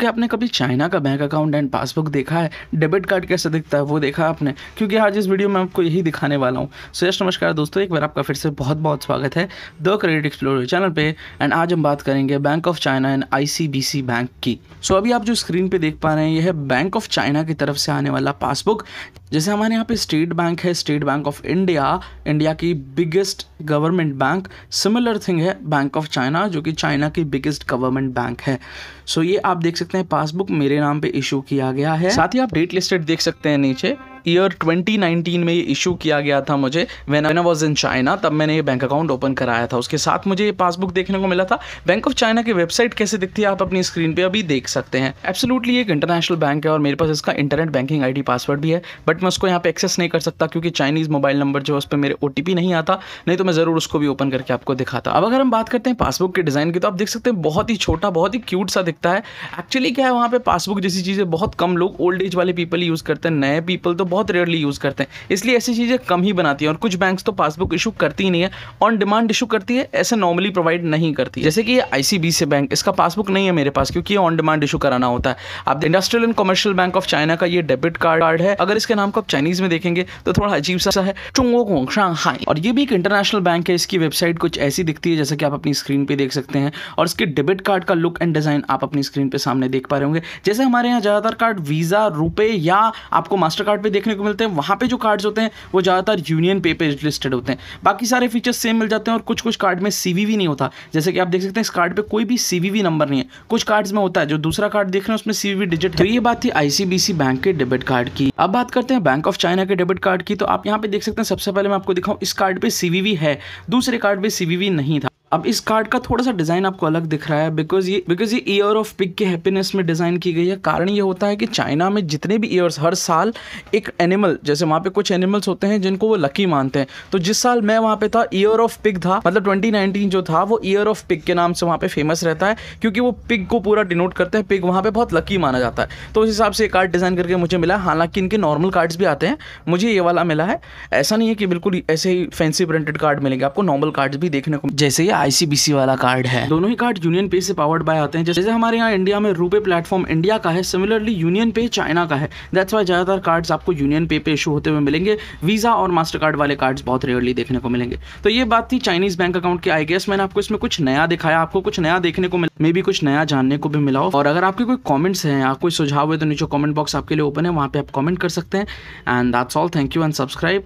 कि आपने कभी चाइना का बैंक अकाउंट एंड पासबुक देखा है? डेबिट कार्ड कैसे दिखता है? वो देखा आपने? क्योंकि आज इस वीडियो में आपको यही दिखाने वाला हूँ। सो यश नमस्कार दोस्तों एक बार आपका फिर से बहुत बहुत स्वागत है द क्रेडिट एक्सप्लोर चैनल पे। एंड आज हम बात करेंगे bank of China and I bank की। सो so, अभी आप जो स्क्रीन पर देख पा रहे हैं यह है बैंक ऑफ़ चाइना की तरफ़ से आने वाला पासबुक। जैसे हमारे यहाँ पे स्टेट बैंक है state bank of India India की biggest government bank similar thing है बैंक ऑफ़ चाइना जो कि चाइना की बिगेस्ट गवर्नमेंट बैंक है। सो so, ये आप देख सकते हैं पासबुक मेरे नाम पे इशू किया गया है। साथ ही आप डेट लिस्टेड देख सकते हैं नीचे। ईयर 2019 में ये इशू किया गया था मुझे। When I was in China तब मैंने ये बैंक अकाउंट ओपन कराया था। उसके साथ मुझे ये पासबुक देखने को मिला था। बैंक ऑफ़ चाइना की वेबसाइट कैसे दिखती है, आप अपनी स्क्रीन पे अभी देख सकते हैं। एब्सोल्युटली एक इंटरनेशनल बैंक है और मेरे पास इसका इंटरनेट बैंकिंग आईडी पासवर्ड भी है। बट मैं उसको यहाँ पे एक्सेस नहीं कर सकता क्योंकि चाइनीज़ मोबाइल नंबर जो है, उस पर मेरे ओटीपी नहीं आता। नहीं तो मैं ज़रूर उसको भी ओपन करके आपको दिखाता। अब अगर हम बात करते हैं पासबुक के डिज़ाइन की तो आप देख सकते हैं बहुत ही छोटा, बहुत ही क्यूट सा दिखता है। एक्चुअली क्या है, वहाँ पे पासबुक जैसी चीज़ें बहुत कम लोग ओल्ड एज वाले पीपल यूज़ करते हैं। नए पीपल तो बहुत रेयरली यूज़ करते हैं। इसलिए ऐसी चीज़ें कम ही बनाती हैं और कुछ बैंक्स तो पासबुक इशू करती ही नहीं है। ऑन डिमांड इशू करती है, ऐसे नॉर्मली प्रोवाइड नहीं करती जैसे कि ये आई से बैंक इसका पासबुक नहीं है मेरे पास क्योंकि ये ऑन डिमांड इशू कराना होता है। आप industrial and commercial bank of China का ये डेबिट कार्ड है। अगर इसके नाम को आप चाइनीज़ में देखेंगे तो थोड़ा अजीब सा है चुंगो हाई और ये भी एक इंटरनेशनल बैंक है, इसकी वेबसाइट कुछ ऐसी दिखती है, जैसे कि आप अपनी स्क्रीन पे देख सकते हैं। और इसके डेबिट कार्ड का लुक एंड डिज़ाइन आप अपनी स्क्रीन पे सामने देख पा रहे होंगे। जैसे हमारे यहाँ ज़्यादातर कार्ड वीज़ा रुपए या आपको मास्टर कार्ड पे देखने को मिलते हैं। वहाँ पे जो कार्ड्स होते हैं, वो ज़्यादातर यूनियन पे पे लिस्टेड होते हैं। बाकी सारे फीचर्स सेम मिल जाते हैं और कुछ कुछ कार्ड में सीवीवी नहीं होता। जैसे कि आप देख सकते हैं, इस कार्ड पे कोई भी सी नंबर नहीं है। कुछ कार्ड्स में होता है, जो दूसरा कार्ड देख रहे हैं, उसमें सी डिजिट तो ये बात थी आईसीबीसी बैंक के डेबिट कार्ड की। अब बात करते हैं बैंक ऑफ़ चाइना के डेबिट कार्ड की। तो आप यहाँ पे देख सकते हैं, सबसे पहले मैं आपको दिखाऊँ, इस कार्ड पे सीवीवी है। दूसरे कार्ड पे सीवीवी नहीं था। अब इस कार्ड का थोड़ा सा डिज़ाइन आपको अलग दिख रहा है बिकॉज़ ये बिकॉज़ ये ईयर ऑफ़ पिग के हैप्पीनेस में डिज़ाइन की गई है। कारण ये होता है कि चाइना में जितने भी ईयर्स हर साल एक एनिमल जैसे वहाँ पे कुछ एनिमल्स होते हैं जिनको वो लकी मानते हैं। तो जिस साल मैं वहाँ पे था ईयर ऑफ़ पिग था मतलब 2019 जो था, वो ईयर ऑफ़ पिग के नाम से वहाँ पे फ़ेमस रहता है, क्योंकि वो पिग को पूरा डिनोट करते हैं। पिग वहाँ पे बहुत लकी माना जाता है। तो उस हिसाब से कार्ड डिज़ाइन करके मुझे मिला हालाँकि इनके नॉर्मल कार्ड्स भी आते हैं। मुझे ये वाला मिला है। ऐसा नहीं है कि बिल्कुल ऐसे ही फैंसी प्रिंटेड कार्ड मिलेंगे। आपको नॉर्मल कार्ड्स भी देखने को जैसे ये आई वाला कार्ड है। दोनों ही कार्ड यूनियन पे से पावर्ड बाय आते हैं। जैसे हमारे यहाँ इंडिया में रूपे प्लेटफॉर्म इंडिया का है सिमिलरली यूनियन पे चाइना का है। दैट्स वाई ज़्यादातर कार्ड्स आपको यूनियन पे पे इशू होते हुए मिलेंगे। वीज़ा और मास्टर कार्ड वाले कार्ड्स बहुत रेयरली देखने को मिलेंगे। तो ये बात थी चाइनीज़ बैंक अकाउंट की। आई गेस मैंने आपको इसमें कुछ नया दिखाया, आपको कुछ नया देखने को मिला। मे भी कुछ नया जानने को भी मिला हो। और अगर आपके कोई कॉमेंट्स हैं, या कोई सुझाव है तो नीचे कॉमेंट बॉक्स आपके लिए ओपन है। वहाँ पे आप कॉमेंट कर सकते हैं। And that's all thank you and subscribe